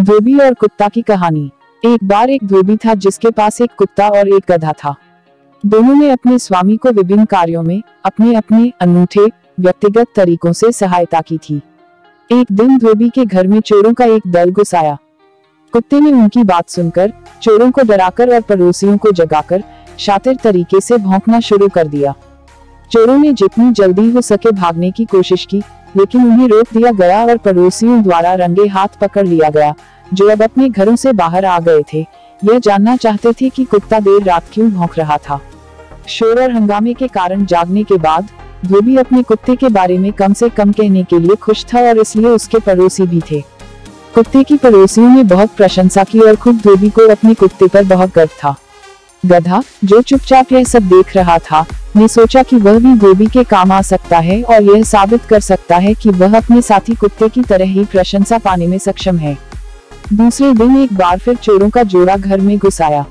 धोबी और कुत्ता की कहानी। एक बार एक धोबी था जिसके पास एक कुत्ता और एक गधा था। दोनों ने अपने स्वामी को विभिन्न कार्यों में अपने अपने अनूठे, व्यक्तिगत तरीकों से सहायता की थी। एक दिन धोबी के घर में चोरों का एक दल घुस आया कुत्ते ने उनकी बात सुनकर चोरों को डराकर और पड़ोसियों को जगाकर शातिर तरीके से भौंकना शुरू कर दिया। चोरों ने जितनी जल्दी हो सके भागने की कोशिश की लेकिन उन्हें रोक दिया गया और पड़ोसियों द्वारा रंगे हाथ पकड़ लिया गया, जो अब अपने घरों से बाहर आ गए थे। यह जानना चाहते थे कि कुत्ता देर रात क्यों भौंक रहा था। शोर और हंगामे के कारण जागने के बाद धोबी अपने कुत्ते के बारे में कम से कम कहने के लिए खुश था और इसलिए उसके पड़ोसी भी थे। कुत्ते की पड़ोसियों ने बहुत प्रशंसा की और खुद धोबी को अपने कुत्ते पर बहुत गर्व था। गधा, जो चुपचाप यह सब देख रहा था ने सोचा कि वह भी धोबी के काम आ सकता है और यह साबित कर सकता है कि वह अपने साथी कुत्ते की तरह ही प्रशंसा पाने में सक्षम है। दूसरे दिन एक बार फिर चोरों का जोड़ा घर में घुस आया।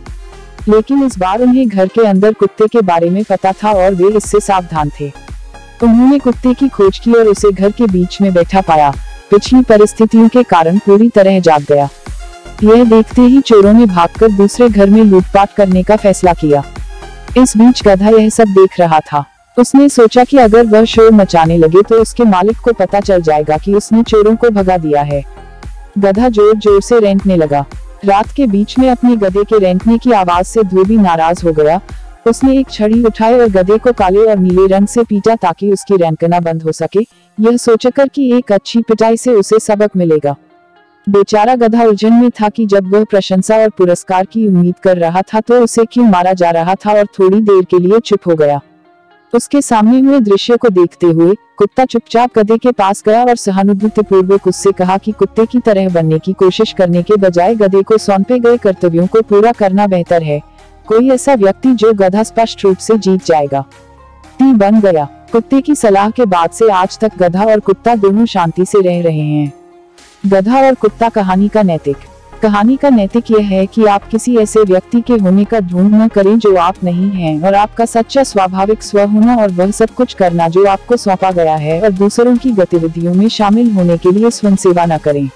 लेकिन इस बार उन्हें घर के अंदर कुत्ते के बारे में पता था और वे इससे सावधान थे। उन्होंने कुत्ते की खोज की और उसे घर के बीच में बैठा पाया। पिछली परिस्थितियों के कारण पूरी तरह जाग गया। यह देखते ही चोरों ने भागकर दूसरे घर में लूटपाट करने का फैसला किया। इस बीच गधा यह सब देख रहा था। उसने सोचा कि अगर वह शोर मचाने लगे तो उसके मालिक को पता चल जाएगा कि उसने चोरों को भगा दिया है। गधा ज़ोर ज़ोर से रेंटने लगा। रात के बीच में अपने गधे के रेंटने की आवाज़ से धोबी नाराज़ हो गया। उसने एक छड़ी उठाई और गधे को काले और नीले रंग से पीटा ताकि उसकी रेंकना बंद हो सके। यह सोचकर कि एक अच्छी पिटाई से उसे सबक मिलेगा। बेचारा गधा उलझन में था कि जब वह प्रशंसा और पुरस्कार की उम्मीद कर रहा था तो उसे क्यों मारा जा रहा था और थोड़ी देर के लिए चुप हो गया। उसके सामने हुए दृश्य को देखते हुए, कुत्ता चुपचाप गधे के पास गया और सहानुभूति पूर्वक उससे कहा कि कुत्ते की तरह बनने की कोशिश करने के बजाय गधे को सौंपे गए कर्तव्यों को पूरा करना बेहतर है। कोई ऐसा व्यक्ति जो गधा स्पष्ट रूप से जीत जाएगा। ती बन गया। कुत्ते की सलाह के बाद से आज तक गधा और कुत्ता दोनों शांति से रह रहे हैं। गधा और कुत्ता कहानी का नैतिक। कहानी का नैतिक यह है कि आप किसी ऐसे व्यक्ति के होने का ढूंढ न करें जो आप नहीं हैं और आपका सच्चा स्वाभाविक स्व होना और वह सब कुछ करना जो आपको सौंपा गया है और दूसरों की गतिविधियों में शामिल होने के लिए स्वयं सेवा न करें।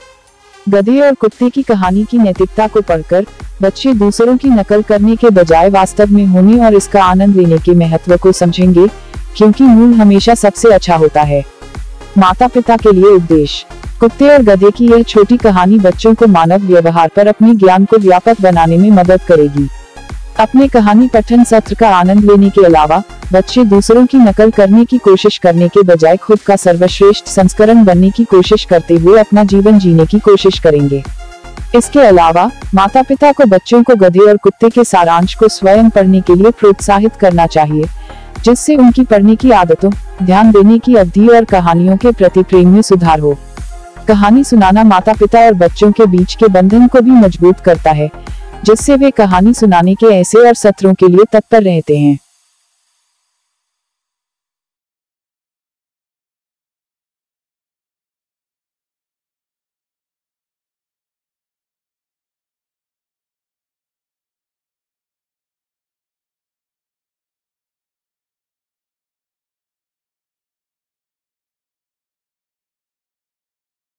गधे और कुत्ते की कहानी की नैतिकता को पढ़कर, बच्चे दूसरों की नकल करने के बजाय वास्तव में होने और इसका आनंद लेने के महत्व को समझेंगे, क्योंकि मूल हमेशा सबसे अच्छा होता है। माता पिता के लिए उद्देश्य कुत्ते और गधे की यह छोटी कहानी बच्चों को मानव व्यवहार पर अपने ज्ञान को व्यापक बनाने में मदद करेगी। अपने कहानी पठन सत्र का आनंद लेने के अलावा, बच्चे दूसरों की नकल करने की कोशिश करने के बजाय खुद का सर्वश्रेष्ठ संस्करण बनने की कोशिश करते हुए अपना जीवन जीने की कोशिश करेंगे। इसके अलावा माता पिता को बच्चों को गधे और कुत्ते के सारांश को स्वयं पढ़ने के लिए प्रोत्साहित करना चाहिए, जिससे उनकी पढ़ने की आदतों, ध्यान देने की अवधि और कहानियों के प्रति प्रेम में सुधार हो। कहानी सुनाना माता पिता और बच्चों के बीच के बंधन को भी मज़बूत करता है, जिससे वे कहानी सुनाने के ऐसे और सत्रों के लिए तत्पर रहते हैं।